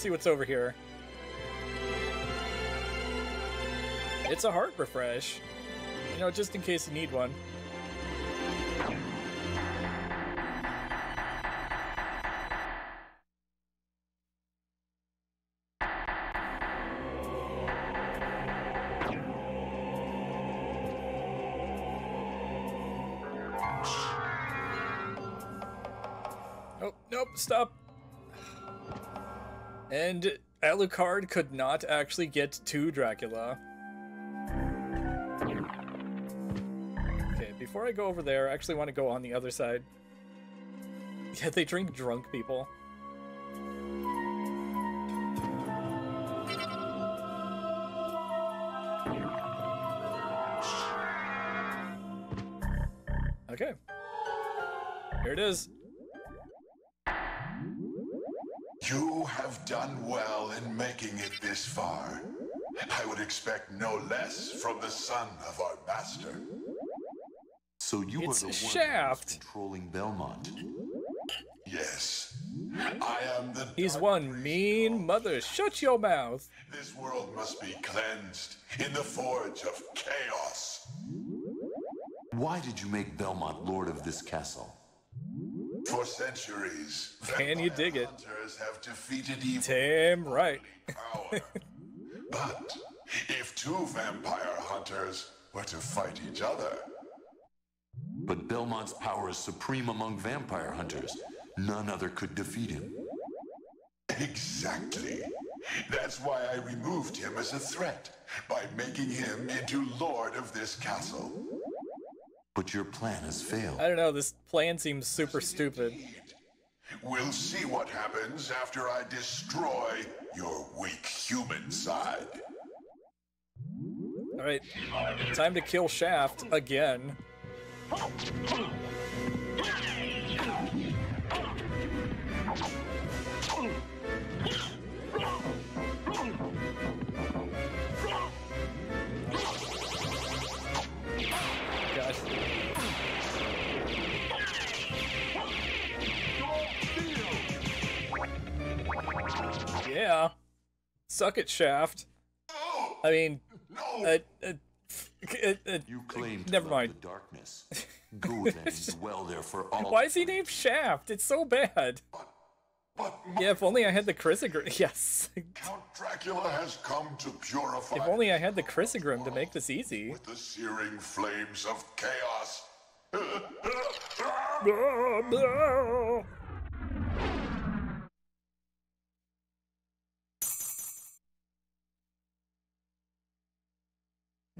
See what's over here. It's a heart refresh. You know, just in case you need one. Oh, stop. And Alucard could not actually get to Dracula. Okay, before I go over there, I actually want to go on the other side. Yeah, they drink drunk people. Okay. Here it is. This far. I would expect no less from the son of our master. So you It's are the one Shaft. who's controlling Belmont. Yes, I am the. He's one mean mother. Shut your mouth. This world must be cleansed in the forge of chaos. Why did you make Belmont lord of this castle? For centuries, Can you dig it? hunters have defeated evil Damn right. but if two vampire hunters were to fight each other, But Belmont's power is supreme among vampire hunters. None other could defeat him. Exactly. That's why I removed him as a threat by making him into lord of this castle. But your plan has failed. I don't know, this plan seems super stupid. We'll see what happens after I destroy your weak human side. Alright, time to kill Shaft again. Oh. Yeah. Suck it, Shaft. I mean, No! uh, uh, uh, uh, You claim Never mind. the darkness. Go then *laughs* dwell there for all. Why is he named Shaft? It's so bad. but Yeah, if only I had the Crissaegrim. *laughs* Yes. Count Dracula has come to purify If only I had the Crissaegrim to make this easy. with the searing flames of chaos. *laughs*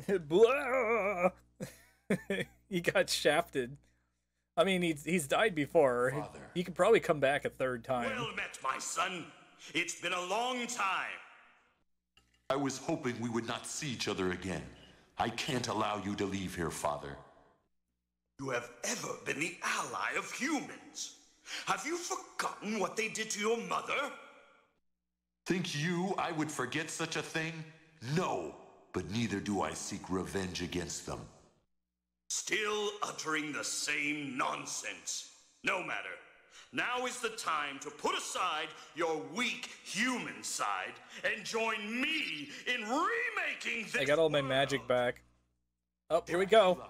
*laughs* he got shafted. I mean, he's he's died before. Father. He could probably come back a third time. Well met, my son. It's been a long time. I was hoping we would not see each other again. I can't allow you to leave here, Father. You have ever been the ally of humans. Have you forgotten what they did to your mother? Think you I would forget such a thing? No, but neither do I seek revenge against them. Still uttering the same nonsense. No matter. Now is the time to put aside your weak human side and join me in remaking this. I got all my magic back. Oh, here we go.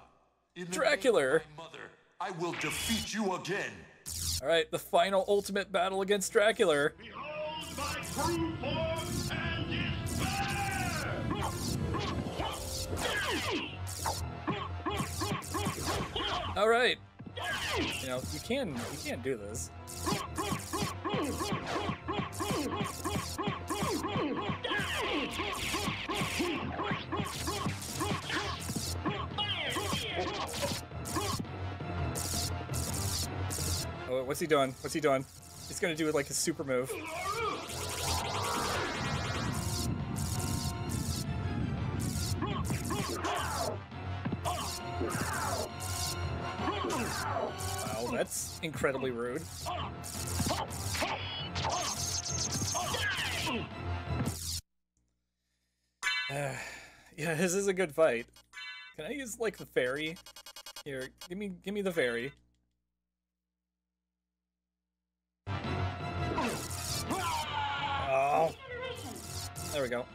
In the Dracula. name of my mother, I will defeat you again. All right, the final ultimate battle against Dracula. Behold my true form All right. You know, you can you can't do this. Oh, what's he doing? What's he doing? He's gonna do like a super move. Wow, that's incredibly rude. *sighs* Yeah, this is a good fight. Can I use like the fairy? Here, give me give me the fairy. Oh There we go.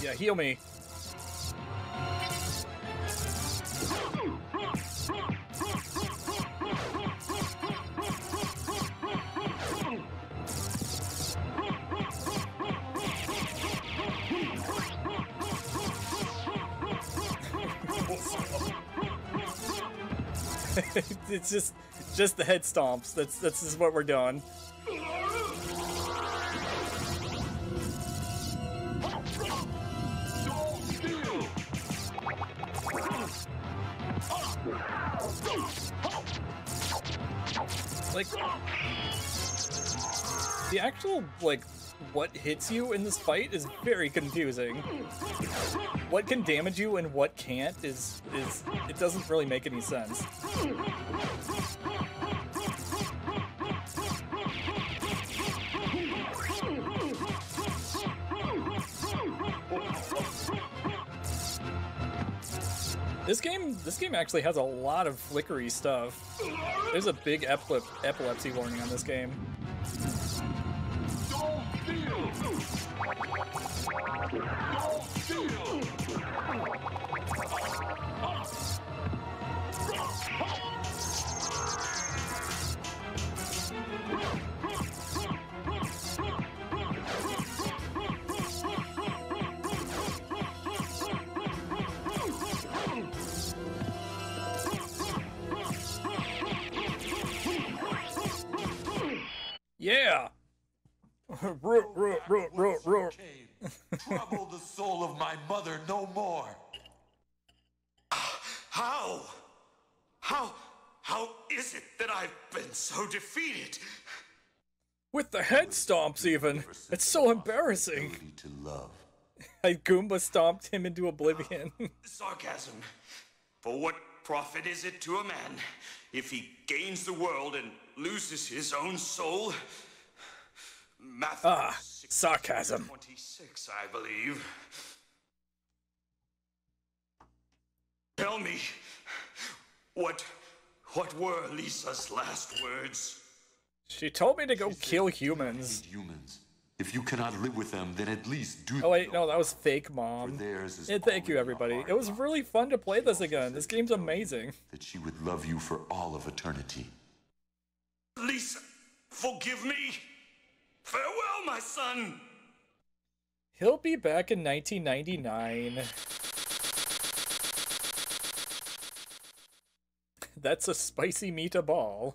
Yeah, heal me. *laughs* it's just just the head stomps. That's that's just what we're doing. Like the actual like what hits you in this fight is very confusing. What can damage you and what can't is is it doesn't really make any sense. This game, this game actually has a lot of flickery stuff. There's a big epilep epilepsy warning on this game. Yeah. Root, root, root, root, root. Trouble the soul of my mother no more. How? How? How is it that I've been so defeated? With the head stomps, even. It's so embarrassing. To love. *laughs* I Goomba stomped him into oblivion. Ah, sarcasm. For what profit is it to a man if he gains the world and loses his own soul? Matthew Ah, sarcasm. 26, I believe. Tell me, what, what were Lisa's last words? she told me to go kill humans. Humans. If you cannot live with them, then at least do Oh wait, no, that was fake mom. theirs is And thank you everybody. It was really fun to play this again. This game's amazing. that she would love you for all of eternity. Lisa, forgive me. Farewell, my son. He'll be back in 1999. That's a spicy meatball.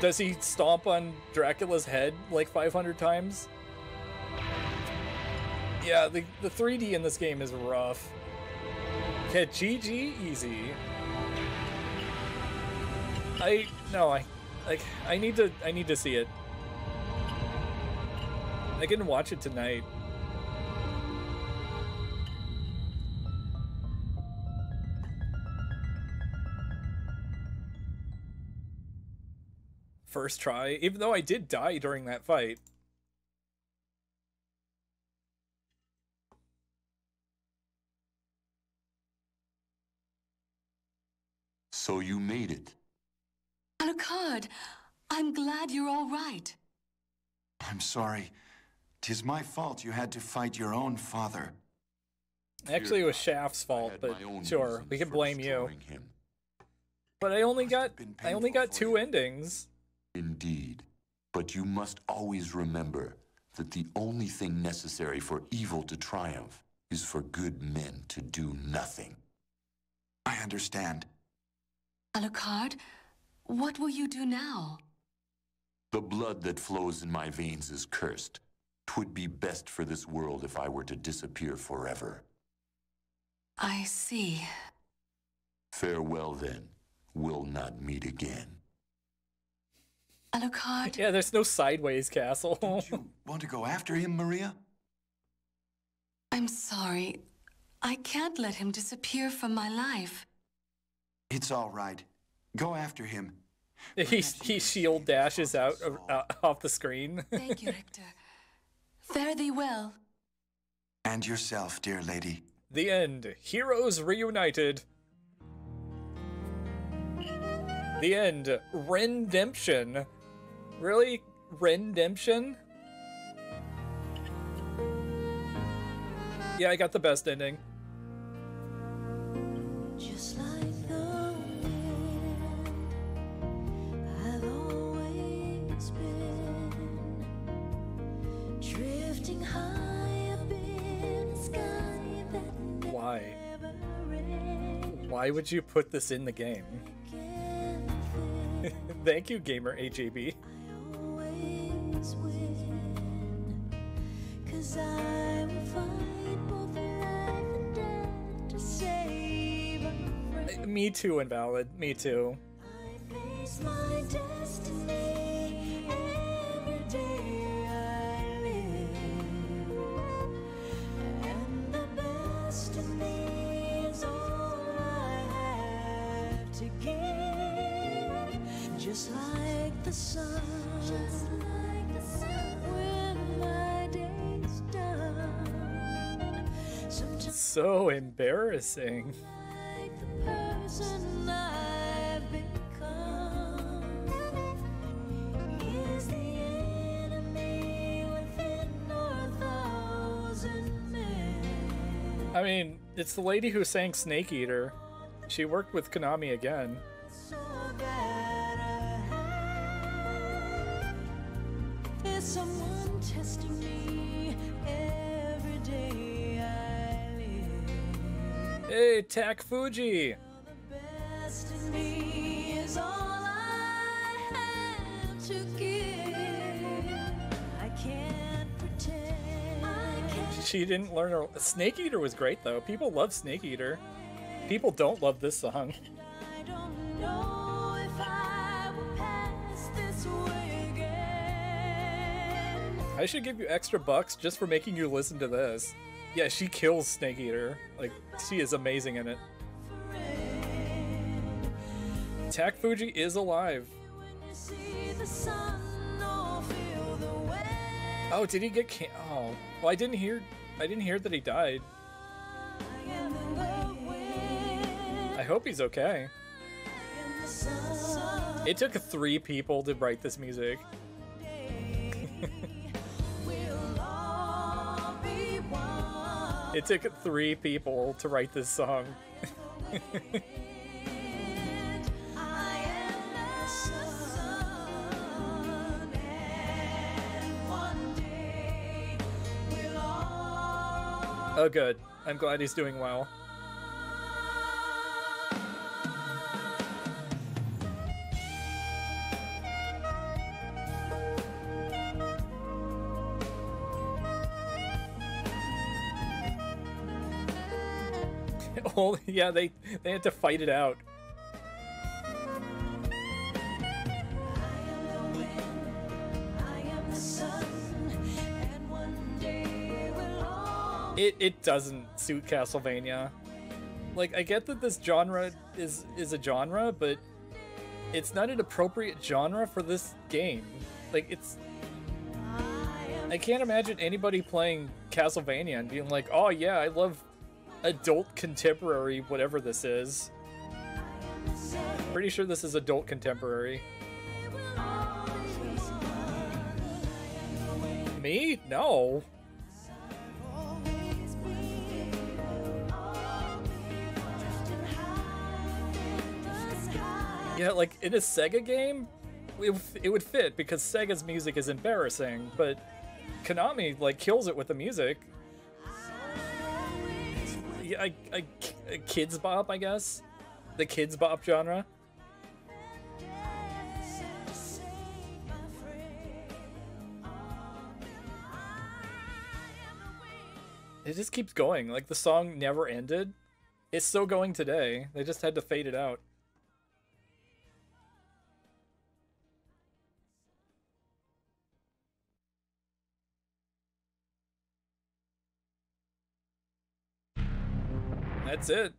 Does he stomp on Dracula's head like 500 times? Yeah, the, the 3D in this game is rough. Yeah, GG easy. I no, I like I need to I need to see it. I can watch it tonight. First try, even though I did die during that fight. So you made it. Alucard, I'm glad you're all right. I'm sorry. Tis my fault you had to fight your own father. Actually, it was Shaft's fault, but sure, we can blame you. Him. But I only got I only got for two you. endings. Indeed. But you must always remember that the only thing necessary for evil to triumph is for good men to do nothing. I understand. Alucard, what will you do now? The blood that flows in my veins is cursed. Twould be best for this world if I were to disappear forever. I see. Farewell then. We'll not meet again. Alucard, Yeah, there's no sideways castle. Don't you want to go after him, Maria? I'm sorry. I can't let him disappear from my life. It's all right. Go after him. he he Perhaps you can save shield dashes out uh, off the screen. *laughs* Thank you, Richter. Fare thee well. And yourself, dear lady. The end. Heroes reunited. The end. Redemption. Really? Redemption? Yeah, I got the best ending. Just like the wind, I've always been drifting high up in a sky that Why? Why would you put this in the game? *laughs* Thank you, gamer AJB. Me too, invalid. Me too. I face my destiny thousand embarrassing. I mean, it's the lady who sang Snake Eater. She worked with Konami again. So pretend. I can't She didn't learn her. Snake Eater was great though. People love Snake Eater. People don't love this song. I don't know if I will pass *laughs* this way again. I should give you extra bucks just for making you listen to this. Yeah, she kills Snake Eater. Like, she is amazing in it. Tak Fuji is alive. Oh, did he get can- Oh, well, I didn't hear. I didn't hear that he died. I hope he's okay. It took three people to write this music. *laughs* It took three people to write this song. I am the sun, and one day we'll all Oh, good. I'm glad he's doing well. Oh, *laughs* yeah, they they had to fight it out. It it doesn't suit Castlevania. Like I get that this genre is is a genre, but it's not an appropriate genre for this game. Like it's I can't imagine anybody playing Castlevania and being like, "Oh yeah, I love adult contemporary whatever this is." Pretty sure this is adult contemporary. Me? No. Yeah, like in a Sega game, it, it would fit because Sega's music is embarrassing, but Konami like kills it with the music. I, I, a Kidz Bop, I guess, the Kidz Bop genre. It just keeps going. Like the song never ended. It's still going today. They just had to fade it out. That's it.